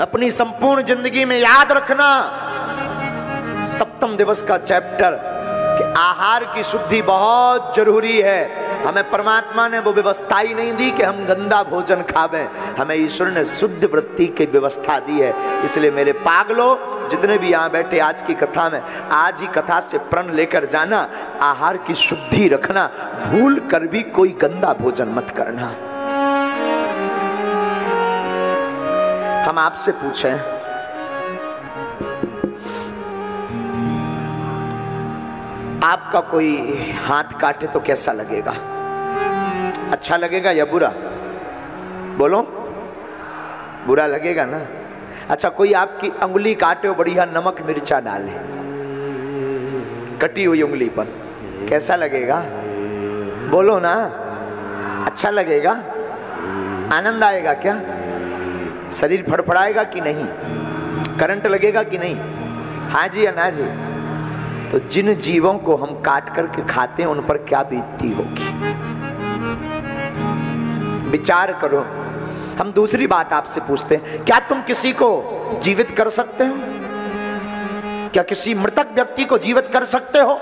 अपनी संपूर्ण ज़िंदगी में याद रखना। सप्तम दिवस का चैप्टर कि आहार की शुद्धि बहुत ज़रूरी है। हमें परमात्मा ने वो व्यवस्था ही नहीं दी कि हम गंदा भोजन खावें। हमें ईश्वर ने शुद्ध वृत्ति की व्यवस्था दी है। इसलिए मेरे पागलो, जितने भी यहाँ बैठे आज की कथा में, आज ही कथा से प्रण लेकर जाना, आहार की शुद्धि रखना, भूल कर भी कोई गंदा भोजन मत करना। हम आपसे पूछें। आपका कोई हाथ काटे तो कैसा लगेगा? अच्छा लगेगा या बुरा? बोलो। बुरा लगेगा ना? अच्छा कोई आपकी उंगली काटे हो बढ़िया नमक मिर्चा डाले। कटी हुई उंगली पर। कैसा लगेगा? बोलो ना। अच्छा लगेगा? आनंद आएगा क्या? शरीर फड़फड़ाएगा कि नहीं? करंट लगेगा कि नहीं? हाँ जी या ना जी? तो जिन जीवों को हम काट करके खाते हैं, उन पर क्या बीतती होगी? विचार करो। हम दूसरी बात आपसे पूछते हैं, क्या तुम किसी को जीवित कर सकते हो? क्या किसी मृतक व्यक्ति को जीवित कर सकते हो?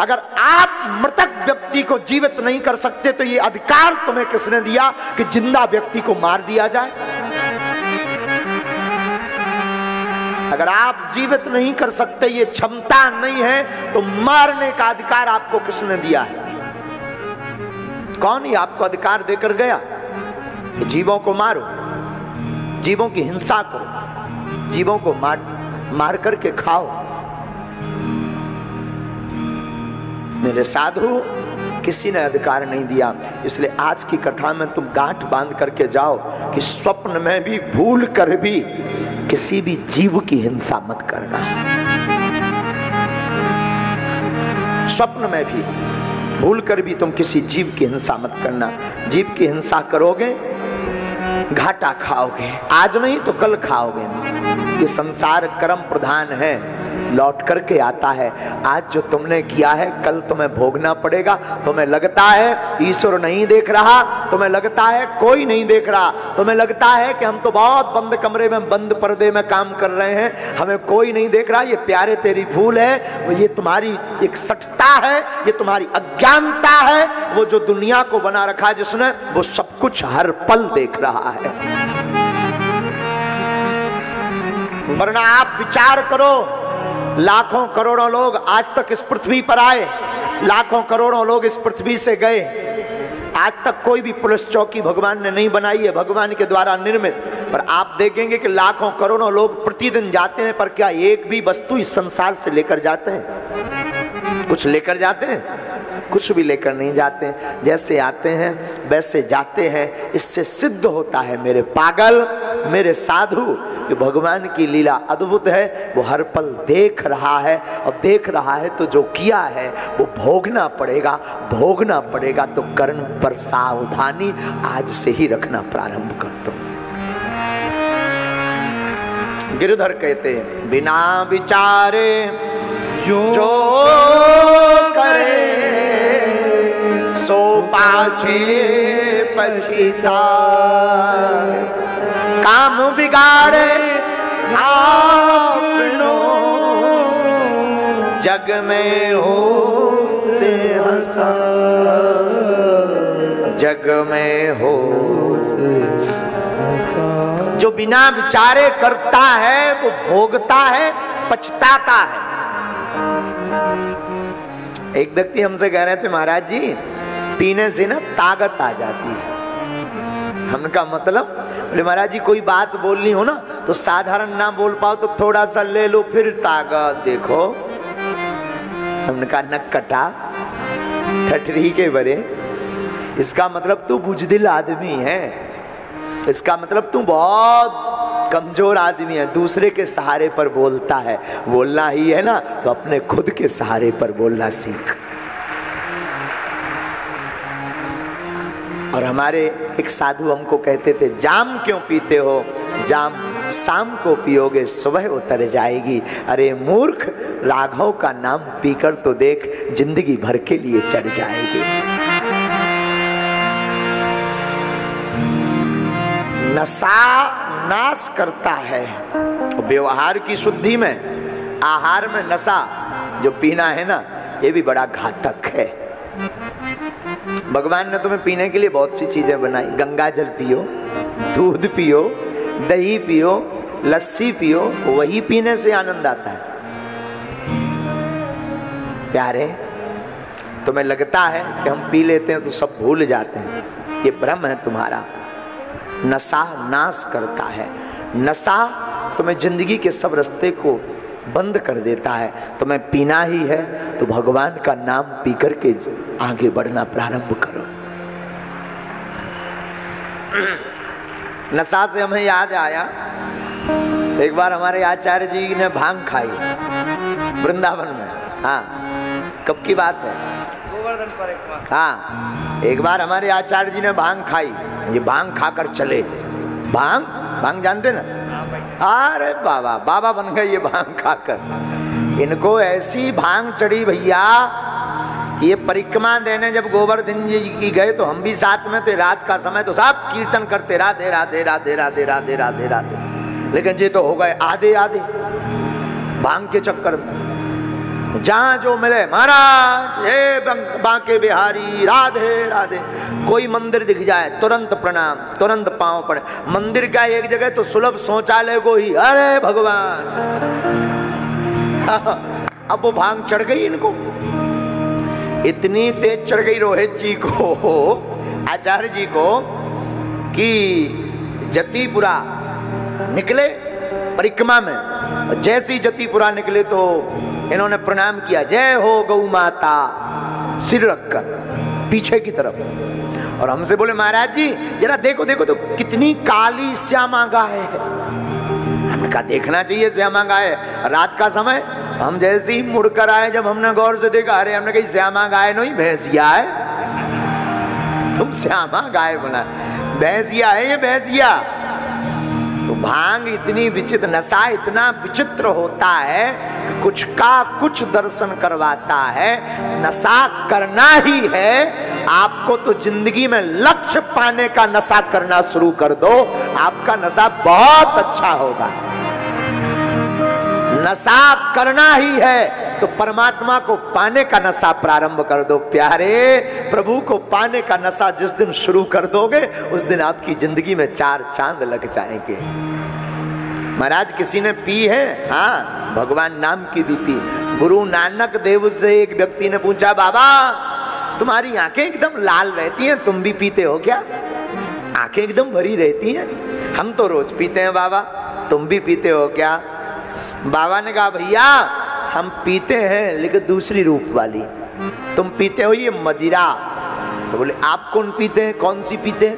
अगर आप मृतक व्यक्ति को जीवित नहीं कर सकते तो ये अधिकार तुम्हें किसने दिया कि ज़िंदा व्यक्ति को मार दिया जाए? अगर आप जीवित नहीं कर सकते, ये क्षमता नहीं है तो मारने का अधिकार आपको किसने दिया है? कौन ही आपको अधिकार देकर गया? कि जीवों को मारो, जीवों की हिंसा करो, जीवों को मार मार करके खाओ। मेरे साधु, किसी ने अधिकार नहीं दिया, इसलिए आज की कथा में तुम गांठ बाँध करके जाओ कि स्वप्न में भी, भूल कर भी किसी भी जीव की हिंसा मत करना। स्वप्न में भी भूल कर भी तुम किसी जीव की हिंसा मत करना। जीव की हिंसा करोगे, घाटा खाओगे। आज नहीं तो कल खाओगे। ये संसार कर्म प्रधान है। लौट करके आता है। आज जो तुमने किया है, कल तुम्हें भोगना पड़ेगा। तुम्हें लगता है, ईश्वर नहीं देख रहा। तुम्हें लगता है, कोई नहीं देख रहा। तुम्हें लगता है कि हम तो बहुत बंद कमरे में, बंद पर्दे में काम कर रहे हैं। हमें कोई नहीं देख रहा। ये प्यारे तेरी भूल है। ये तुम्हारी एक सठता है। ये तुम्हारी अज्ञानता है। वो जो दुनिया को बना रखा जिसने, वो सब कुछ हर पल देख रहा है। वरना आप विचार करो लाखों करोड़ों लोग आज तक इस पृथ्वी पर आए। लाखों करोड़ों लोग इस पृथ्वी से गए। आज तक कोई भी पुलिस चौकी भगवान ने नहीं बनाई है, भगवान के द्वारा निर्मित। पर आप देखेंगे कि लाखों करोड़ों लोग प्रतिदिन जाते हैं, पर क्या एक भी वस्तु इस संसार से लेकर जाते हैं? कुछ लेकर जाते हैं? कुछ भी लेकर नहीं जाते हैं। जैसे आते हैं, वैसे जाते हैं। इससे सिद्ध होता है, मेरे पागल। मेरे साधु कि भगवान की लीला अद्भुत है वो हर पल देख रहा है और देख रहा है तो जो किया है वो भोगना पड़ेगा भोगना पड़ेगा तो कर्म पर सावधानी आज से ही रखना प्रारंभ कर दो। गिरधर कहते हैं बिना विचारे जो, जो करे सो पाछे पछिता। काम बिगाड़े आपनो। जग में होते हंसा जग में हो जो बिना विचारे करता है, वो भोगता है, पछताता है। एक व्यक्ति हमसे कह रहे थे, महाराज जी, पीने से ना ताकत आ जाती है। हमका मतलब बोले महाराज जी, कोई बात बोलनी हो ना तो साधारण ना बोल पाओ तो थोड़ा सा ले लो, फिर ताकत देखो। हमने कहा, नक कटा, ठठरी के बरे। इसका मतलब तू बुजदिल आदमी है। इसका मतलब तू बहुत कमज़ोर आदमी है। दूसरे के सहारे पर बोलता है। बोलना ही है ना तो अपने खुद के सहारे पर बोलना सीख। और हमारे एक साधु हमको कहते थे, जाम क्यों पीते हो? जाम शाम को पियोगे, सुबह उतर जाएगी। अरे मूर्ख, राघव का नाम पीकर तो देख ज़िंदगी भर के लिए चढ़ जाएगी। नशा नाश करता है। व्यवहार की शुद्धि में, आहार में नशा जो पीना है ना, ये भी बड़ा घातक है। भगवान ने तुम्हें पीने के लिए बहुत सी चीज़ें बनाई। गंगा जल पियो, दूध पियो, दही पियो, लस्सी पियो, वही पीने से आनंद आता है। प्यारे, तुम्हें लगता है कि हम पी लेते हैं तो सब भूल जाते हैं। ये भ्रम है तुम्हारा। नशा नाश करता है। नशा तुम्हें ज़िंदगी के सब रास्ते को बंद कर देता है। तुम्हें पीना ही है तो भगवान का नाम पी करके आगे बढ़ना प्रारंभ करो। नशा से हमें याद आया एक बार हमारे आचार्य जी ने भाँग खाई वृंदावन में। हाँ कब की बात है? गोवर्धन पर हाँ एक बार हमारे आचार्य जी ने भाँग खाई ये भाँग खाकर चले। भाँग? भाँग जानते ना? अरे बाबा बाबा बन गए ये भाँग खाकर। इनको ऐसी भाँग चढ़ी भैया कि ये परिक्रमा देने जब गोवर्धन जी की गए तो हम भी साथ में थे, रात का समय तो सब कीर्तन करते, राधे राधे राधे राधे राधे राधे राधे। लेकिन ये तो हो गए आधे आधे। भाँग के चक्कर में। जहाँ जो मिले, महाराज, हे बांके बिहारी, राधे राधे। कोई मंदिर दिख जाए, तुरंत प्रणाम, तुरंत पाँव पड़े। मंदिर का एक जगह तो सुलभ शौचालय को ही। अरे भगवान! अब वो भाँग चढ़ गई इनको। इतनी तेज चढ़ गई रोहित जी को, आचार्य जी को, कि जतीपुरा निकले परिक्रमा में। जैसी जतीपुरा निकले तो इन्होंने प्रणाम किया, जय हो गौ माता। सिर रखकर, पीछे की तरफ़। और हमसे बोले, महाराज जी, जरा देखो देखो तो कितनी काली श्यामा गाय है। हमने कहा, देखना चाहिए श्यामा गाय। रात का समय, हम जैसे ही मुड़कर आए, जब हमने गौर से देखा, अरे, हमने कही, श्यामा गाय नहीं, भैंसिया है। तुम श्यामा गाय बना भैंसिया है ये भैंसिया? तो भाँग इतनी विचित्र, नशा इतना विचित्र होता है कुछ का कुछ दर्शन करवाता है, नशा करना ही है। आपको तो ज़िंदगी में लक्ष्य पाने का नशा करना शुरू कर दो, आपका नशा बहुत अच्छा होगा। नशा करना ही है तो परमात्मा को पाने का नशा प्रारंभ कर दो, प्यारे। प्रभु को पाने का नशा जिस दिन शुरू कर दोगे, उस दिन आपकी ज़िंदगी में चार चाँद लग जाएँगे। महाराज, किसी ने पी है? हाँ। भगवान नाम की भी पी गुरु नानक देव से एक व्यक्ति ने पूछा, बाबा, तुम्हारी आँखें एकदम लाल रहती हैं, तुम भी पीते हो क्या? आँखें एकदम भरी रहती हैं। हम तो रोज पीते हैं, बाबा। तुम भी पीते हो क्या? बाबा ने कहा, भैया, हम पीते हैं, लेकिन दूसरी रूप वाली। तुम पीते हो ये मदिरा। तो बोले, आप कौन पीते हैं? कौन सी पीते हैं?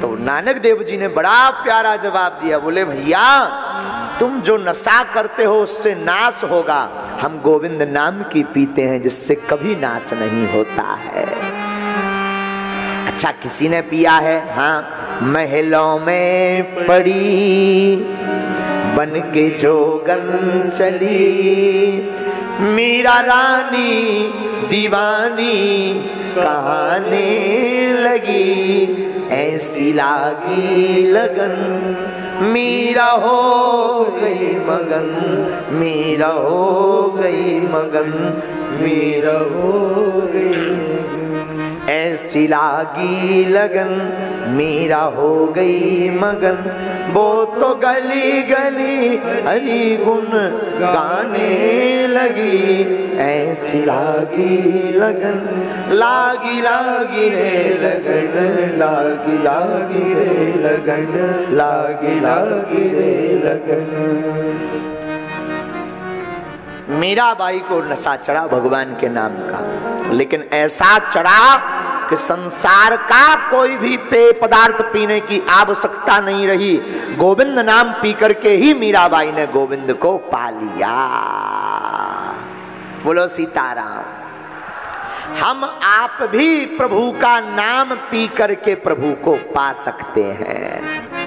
तो नानक देव जी ने बड़ा प्यारा जवाब दिया। बोले, भैया तुम जो नशा करते हो उससे नाश होगा। हम गोविंद नाम की पीते हैं, जिससे कभी नाश नहीं होता है। अच्छा किसी ने पिया है? हाँ महलों में पड़ी बन के जोगन चली। मीरा रानी, दीवानी, कहाने लगी, ऐसी लागी लगन। मीरा हो गई मगन मीरा हो गई मगन मीरा हो गई ऐसी लागी लगन, मीरा हो गई मगन। वो तो गली गली हरी गुन गाने लगी। ऐसी लागी लगन, लागी लागी रे लगन, लागी लागी रे लगन, लागी लागी रे लगन। मीराबाई को नशा चढ़ा भगवान के नाम का, लेकिन ऐसा चढ़ा कि संसार का कोई भी पेय पदार्थ पीने की आवश्यकता नहीं रही। गोविंद नाम पी करके ही मीराबाई ने गोविंद को पा लिया। बोलो, सीताराम, हम आप भी प्रभु का नाम पी करके प्रभु को पा सकते हैं।